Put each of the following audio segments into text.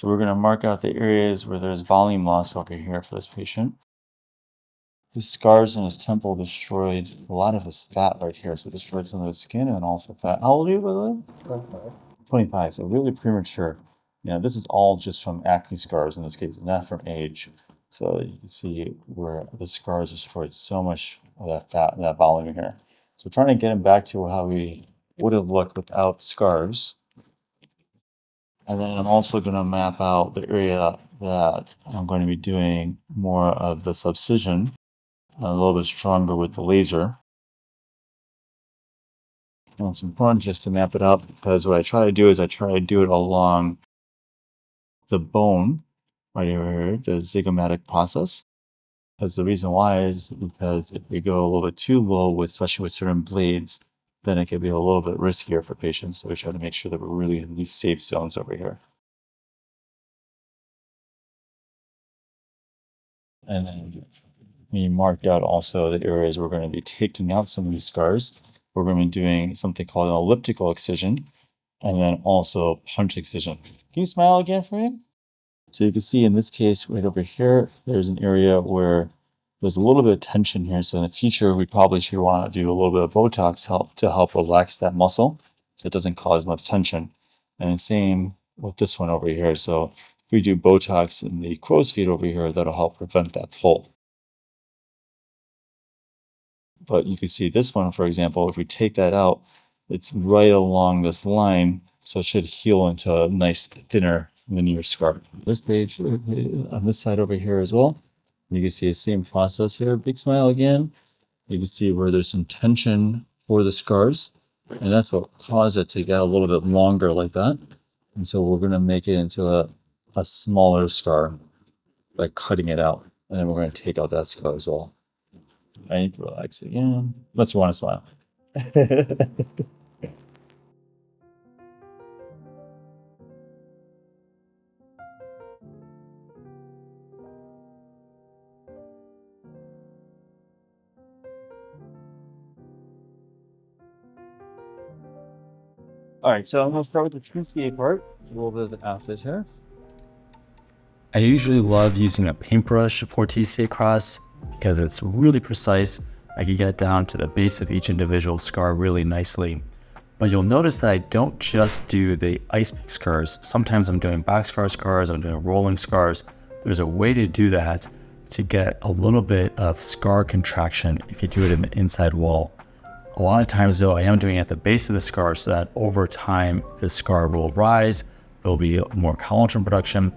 So we're going to mark out the areas where there's volume loss over here for this patient. His scars in his temple destroyed a lot of his fat right here. So it destroyed some of his skin and also fat. How old are you, by the way? 25. 25, so really premature. You know, this is all just from acne scars in this case, not from age. So you can see where the scars destroyed so much of that fat, that volume here. So trying to get him back to how he would have looked without scars. And then I'm also going to map out the area that I'm going to be doing more of the subcision, a little bit stronger with the laser. And it's important just to map it out because what I try to do is I try to do it along the bone right here, the zygomatic process. Because the reason why is because if we go a little bit too low, with, especially with certain blades, then it can be a little bit riskier for patients. So we try to make sure that we're really in these safe zones over here. And then we marked out also the areas we're going to be taking out some of these scars. We're going to be doing something called an elliptical excision and then also punch excision. Can you smile again for me? So you can see in this case right over here, there's an area where there's a little bit of tension here. So in the future, we probably should want to do a little bit of Botox help to help relax that muscle so it doesn't cause much tension. And same with this one over here. So if we do Botox in the crow's feet over here, that'll help prevent that pull. But you can see this one, for example, if we take that out, it's right along this line. So it should heal into a nice thinner linear scar. This page uh, on this side over here as well. You can see the same process here. Big smile again. You can see where there's some tension for the scars. And that's what caused it to get a little bit longer like that. And so we're going to make it into a, a smaller scar by cutting it out. And then we're going to take out that scar as well. I need to relax again. Let's want to smile. All right, so I'm gonna start with the TCA part, a little bit of the acid here. I usually love using a paintbrush for TCA cross because it's really precise. I can get down to the base of each individual scar really nicely. But you'll notice that I don't just do the ice pick scars. Sometimes I'm doing boxcar scars, I'm doing rolling scars. There's a way to do that to get a little bit of scar contraction if you do it in the inside wall. A lot of times though, I am doing it at the base of the scar so that over time, the scar will rise, there'll be more collagen production.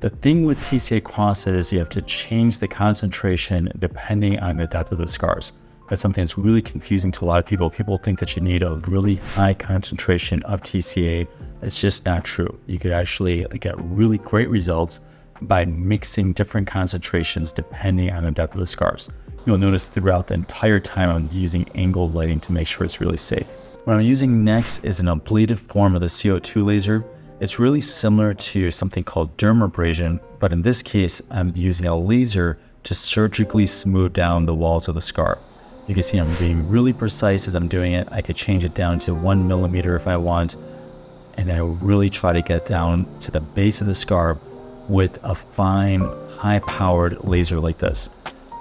The thing with TCA crosses is you have to change the concentration depending on the depth of the scars. That's something that's really confusing to a lot of people. People think that you need a really high concentration of TCA. It's just not true. You could actually get really great results by mixing different concentrations depending on the depth of the scars. You'll notice throughout the entire time I'm using angled lighting to make sure it's really safe. What I'm using next is an ablative form of the CO2 laser. It's really similar to something called dermabrasion, but in this case, I'm using a laser to surgically smooth down the walls of the scar. You can see I'm being really precise as I'm doing it. I could change it down to one millimeter if I want. And I really try to get down to the base of the scar with a fine, high powered laser like this.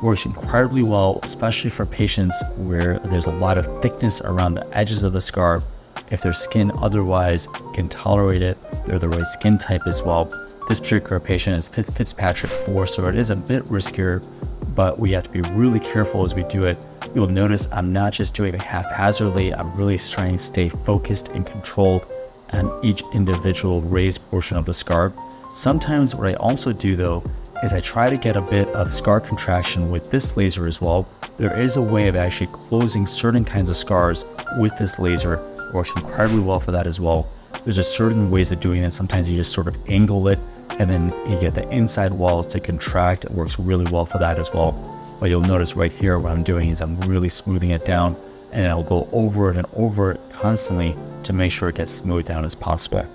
Works incredibly well, especially for patients where there's a lot of thickness around the edges of the scar. If their skin otherwise can tolerate it, they're the right skin type as well. This particular patient is Fitzpatrick 4, so it is a bit riskier, but we have to be really careful as we do it. You'll notice I'm not just doing it haphazardly, I'm really trying to stay focused and controlled on each individual raised portion of the scar. Sometimes what I also do though is I try to get a bit of scar contraction with this laser as well. There is a way of actually closing certain kinds of scars with this laser. It works incredibly well for that as well. There's just certain ways of doing it. Sometimes you just sort of angle it and then you get the inside walls to contract. It works really well for that as well. But you'll notice right here what I'm doing is I'm really smoothing it down and I'll go over it and over it constantly to make sure it gets smoothed down as possible.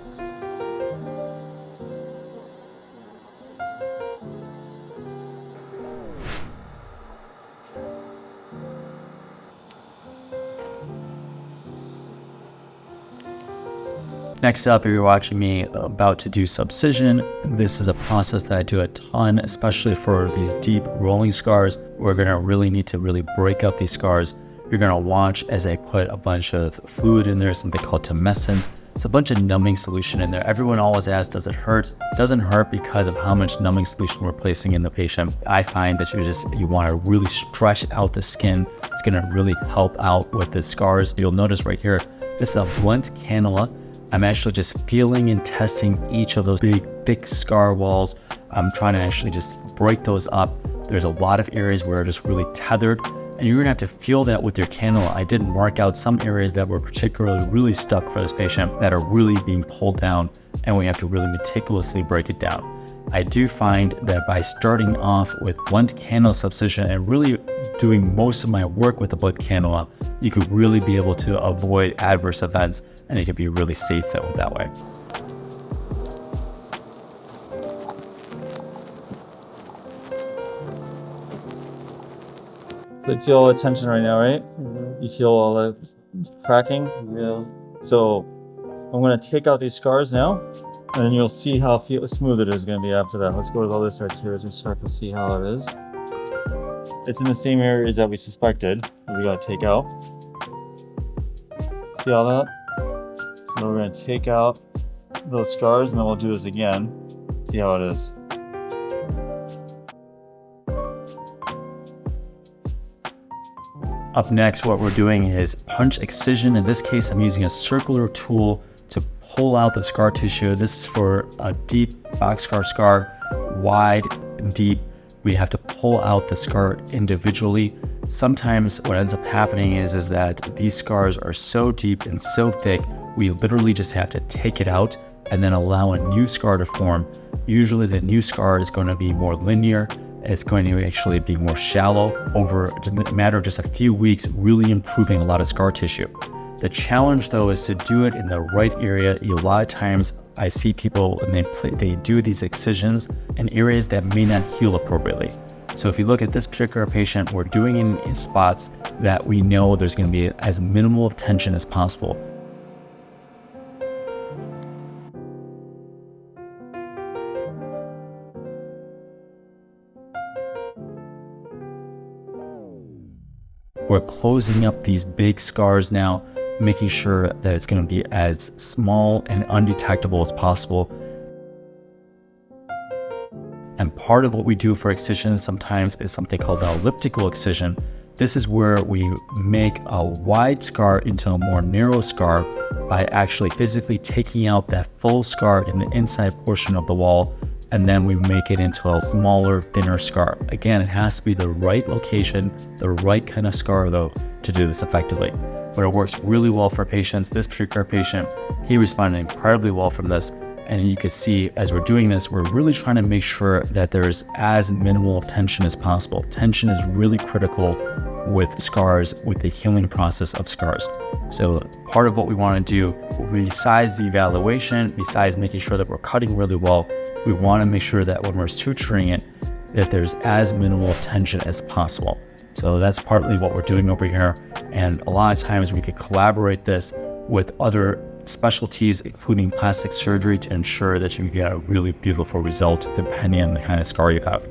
Next up, if you're watching me about to do subcision, this is a process that I do a ton, especially for these deep rolling scars. We're gonna really need to really break up these scars. You're gonna watch as I put a bunch of fluid in there, something called tumescent. It's a bunch of numbing solution in there. Everyone always asks, does it hurt? Doesn't hurt because of how much numbing solution we're placing in the patient. I find that you just, you wanna really stretch out the skin. It's gonna really help out with the scars. You'll notice right here, this is a blunt cannula I'm actually just feeling and testing each of those big, thick scar walls. I'm trying to actually just break those up. There's a lot of areas where it's just really tethered and you're gonna have to feel that with your cannula. I did mark out some areas that were particularly really stuck for this patient that are really being pulled down and we have to really meticulously break it down. I do find that by starting off with one cannula subcision and really doing most of my work with the blunt cannula, you could really be able to avoid adverse events and it can be really safe that, that way. So you feel all the tension right now, right? Mm-hmm. You feel all the cracking? Yeah. So I'm gonna take out these scars now, and then you'll see how feel, smooth it is gonna be after that. Let's go with all this arterials and start to see how it is. It's in the same areas that we suspected that we gotta take out. See all that? We're gonna take out those scars and then we'll do this again. See how it is. Up next, what we're doing is punch excision. In this case, I'm using a circular tool to pull out the scar tissue. This is for a deep boxcar scar, wide, and deep. We have to pull out the scar individually. Sometimes what ends up happening is, is that these scars are so deep and so thick we literally just have to take it out and then allow a new scar to form. Usually the new scar is going to be more linear. It's going to actually be more shallow over a matter of just a few weeks, really improving a lot of scar tissue. The challenge though is to do it in the right area. A lot of times I see people and they play, they do these excisions in areas that may not heal appropriately. So if you look at this particular patient, we're doing it in spots that we know there's going to be as minimal of tension as possible. We're closing up these big scars now, making sure that it's going to be as small and undetectable as possible. And part of what we do for excision sometimes is something called the elliptical excision. This is where we make a wide scar into a more narrow scar by actually physically taking out that full scar in the inside portion of the wall and then we make it into a smaller, thinner scar. Again, it has to be the right location, the right kind of scar though, to do this effectively. But it works really well for patients. This particular patient, he responded incredibly well from this. And you can see as we're doing this, we're really trying to make sure that there's as minimal tension as possible. Tension is really critical with scars, with the healing process of scars. So part of what we want to do, besides the evaluation, besides making sure that we're cutting really well, we want to make sure that when we're suturing it, that there's as minimal tension as possible. So that's partly what we're doing over here. And a lot of times we could collaborate this with other specialties, including plastic surgery, to ensure that you get a really beautiful result depending on the kind of scar you have.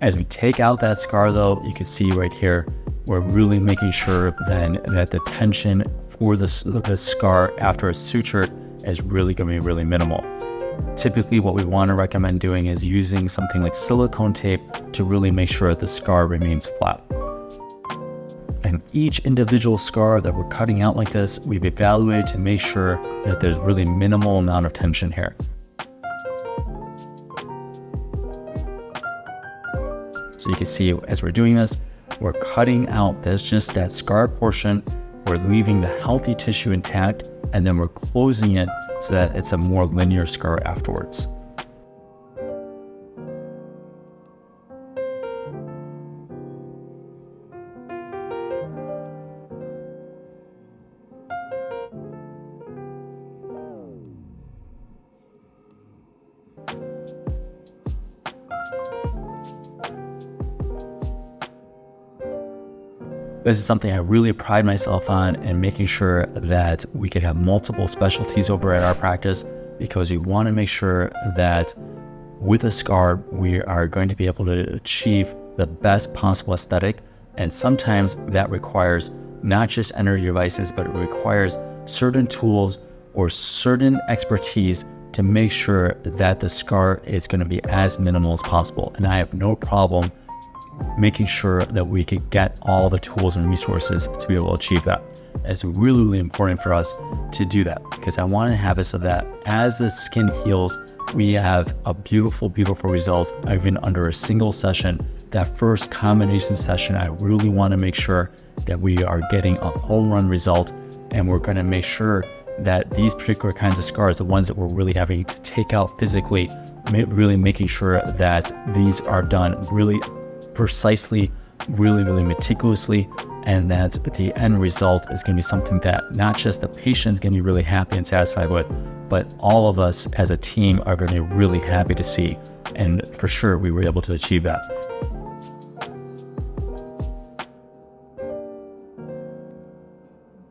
As we take out that scar though, you can see right here, we're really making sure then that the tension for this, the scar after a sutured is really going to be really minimal. Typically what we want to recommend doing is using something like silicone tape to really make sure the scar remains flat. And each individual scar that we're cutting out like this, we've evaluated to make sure that there's really minimal amount of tension here. So you can see as we're doing this, we're cutting out just that scar portion. We're leaving the healthy tissue intact and then we're closing it so that it's a more linear scar afterwards. This is something I really pride myself on and making sure that we could have multiple specialties over at our practice because we want to make sure that with a scar, we are going to be able to achieve the best possible aesthetic. And sometimes that requires not just energy devices, but it requires certain tools or certain expertise to make sure that the scar is going to be as minimal as possible. And I have no problem making sure that we could get all the tools and resources to be able to achieve that. It's really, really important for us to do that because I want to have it so that as the skin heals, we have a beautiful, beautiful result even under a single session. That first combination session, I really want to make sure that we are getting a home run result and we're going to make sure that these particular kinds of scars, the ones that we're really having to take out physically, really making sure that these are done really precisely, really, really meticulously, and that the end result is going to be something that not just the patient is going to be really happy and satisfied with, but all of us as a team are going to be really happy to see. And for sure, we were able to achieve that.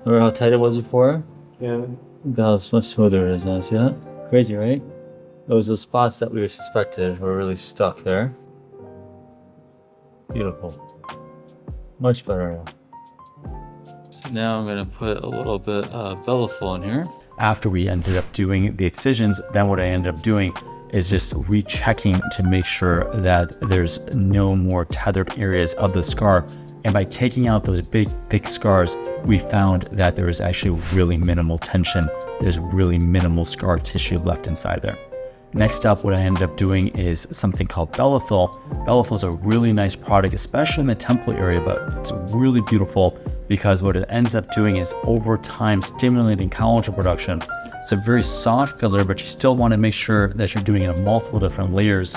Remember how tight it was before? Yeah. That was much smoother it is now. See that? Crazy, right? It was the spots that we were suspected were really stuck there. Beautiful. Much better now. So now I'm gonna put a little bit of Bellafill in here. After we ended up doing the excisions, then what I ended up doing is just rechecking to make sure that there's no more tethered areas of the scar. And by taking out those big, thick scars, we found that there is actually really minimal tension. There's really minimal scar tissue left inside there. Next up, what I ended up doing is something called Bellafill. Bellafill is a really nice product, especially in the temple area, but it's really beautiful because what it ends up doing is over time stimulating collagen production. It's a very soft filler, but you still want to make sure that you're doing it in multiple different layers.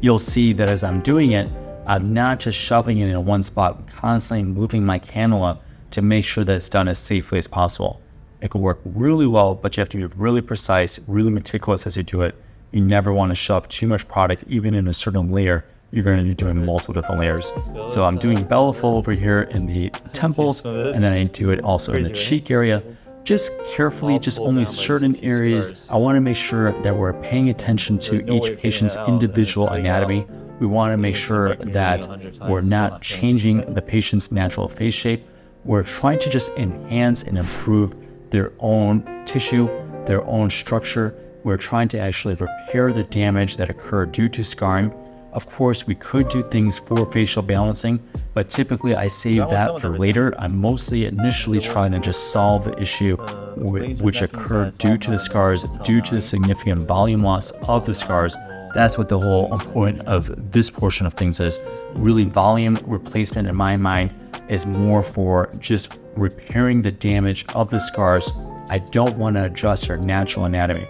You'll see that as I'm doing it, I'm not just shoving it in one spot, I'm constantly moving my cannula to make sure that it's done as safely as possible. It can work really well, but you have to be really precise, really meticulous as you do it. You never want to shove too much product, even in a certain layer. You're going to be doing multiple different layers. So I'm doing Bellafill over here in the temples, and then I do it also in the cheek area. Just carefully, just only certain areas. I want to make sure that we're paying attention to each patient's individual anatomy. We want to make sure that we're not changing the patient's natural face shape. We're trying to just enhance and improve their own tissue, their own structure. We're trying to actually repair the damage that occurred due to scarring. Of course, we could do things for facial balancing, but typically I save that for later. I'm mostly initially trying to just solve the issue which occurred due to the scars, due to the significant volume loss of the scars. That's what the whole point of this portion of things is. Really, volume replacement in my mind is more for just repairing the damage of the scars. I don't want to adjust our natural anatomy.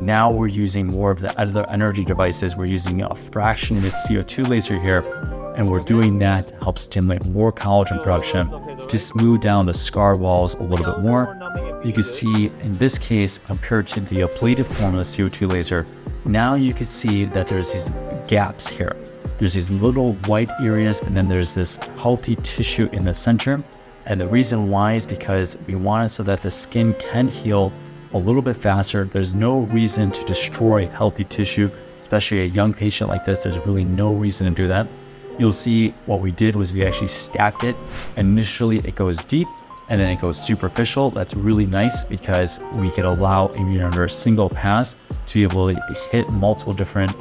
Now we're using more of the other energy devices. We're using a fractionated CO2 laser here, and we're doing that to help stimulate more collagen production to smooth down the scar walls a little bit more. You can see in this case, compared to the ablative form of the CO2 laser, now you can see that there's these gaps here. There's these little white areas and then there's this healthy tissue in the center. And the reason why is because we want it so that the skin can heal a little bit faster. There's no reason to destroy healthy tissue, especially a young patient like this. There's really no reason to do that. You'll see what we did was we actually stacked it. Initially, it goes deep and then it goes superficial. That's really nice because we could allow even under a single pass to be able to hit multiple different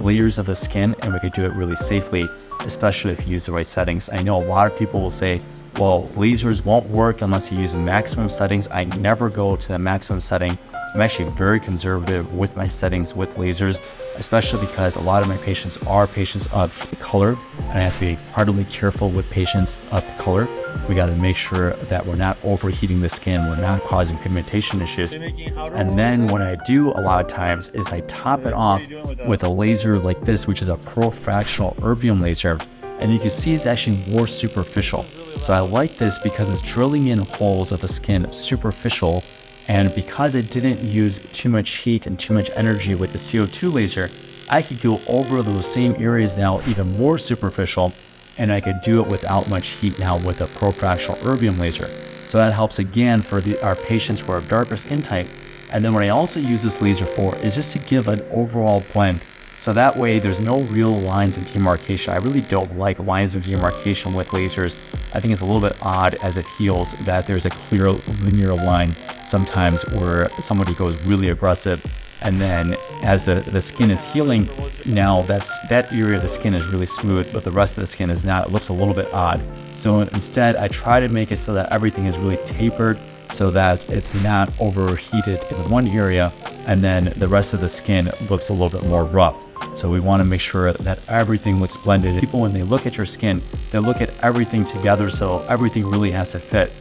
layers of the skin and we could do it really safely, especially if you use the right settings. I know a lot of people will say, well, lasers won't work unless you use maximum settings. I never go to the maximum setting. I'm actually very conservative with my settings with lasers, especially because a lot of my patients are patients of color, and I have to be incredibly careful with patients of color. We got to make sure that we're not overheating the skin, we're not causing pigmentation issues. And then what I do a lot of times is I top it off with a laser like this, which is a pro-fractional erbium laser, and you can see it's actually more superficial. So I like this because it's drilling in holes of the skin superficial and because it didn't use too much heat and too much energy with the CO2 laser, I could go over those same areas now even more superficial and I could do it without much heat now with a profractional erbium laser. So that helps again for the, our patients who are of darker skin type. And then what I also use this laser for is just to give an overall blend so that way there's no real lines of demarcation. I really don't like lines of demarcation with lasers. I think it's a little bit odd as it heals that there's a clear linear line sometimes where somebody goes really aggressive and then as the, the skin is healing, now that's that area of the skin is really smooth, but the rest of the skin is not. It looks a little bit odd. So instead, I try to make it so that everything is really tapered so that it's not overheated in one area and then the rest of the skin looks a little bit more rough. So we want to make sure that everything looks blended. People, when they look at your skin, they look at everything together, so everything really has to fit.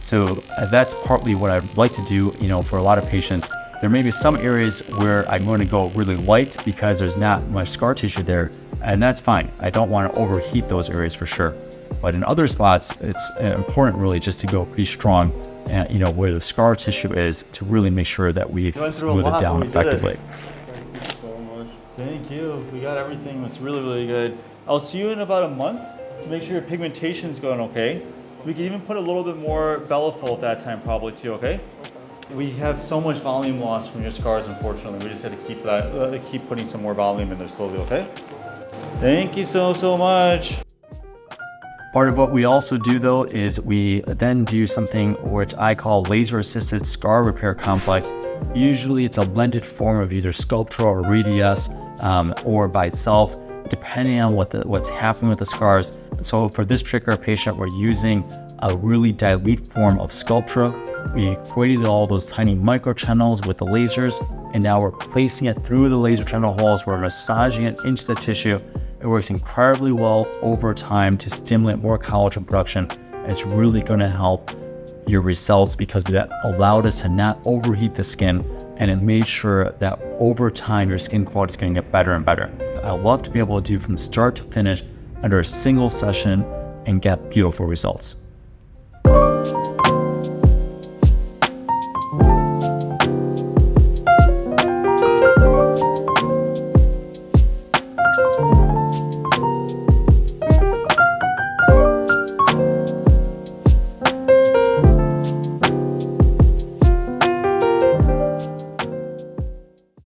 So uh, that's partly what I'd like to do, you know, for a lot of patients. There may be some areas where I'm going to go really light because there's not much scar tissue there, and that's fine. I don't want to overheat those areas for sure. But in other spots, it's uh, important really just to go pretty strong, uh, you know, where the scar tissue is to really make sure that we smooth it down effectively. Thank you. So much. Thank you. We got everything that's really, really good. I'll see you in about a month to make sure your pigmentation's going okay. We can even put a little bit more Bellafill at that time probably too, okay? We have so much volume loss from your scars, unfortunately. We just had to keep that, uh, keep putting some more volume in there slowly, okay? Thank you so, so much. Part of what we also do though is we then do something which I call laser assisted scar repair complex. Usually it's a blended form of either Sculptra or Radiesse um, or by itself, depending on what the, what's happening with the scars. So for this particular patient, we're using a really dilute form of Sculptra. We created all those tiny micro channels with the lasers, and now we're placing it through the laser channel holes. We're massaging it into the tissue it works incredibly well over time to stimulate more collagen production. It's really going to help your results because that allowed us to not overheat the skin and it made sure that over time your skin quality is going to get better and better. I love to be able to do from start to finish under a single session and get beautiful results.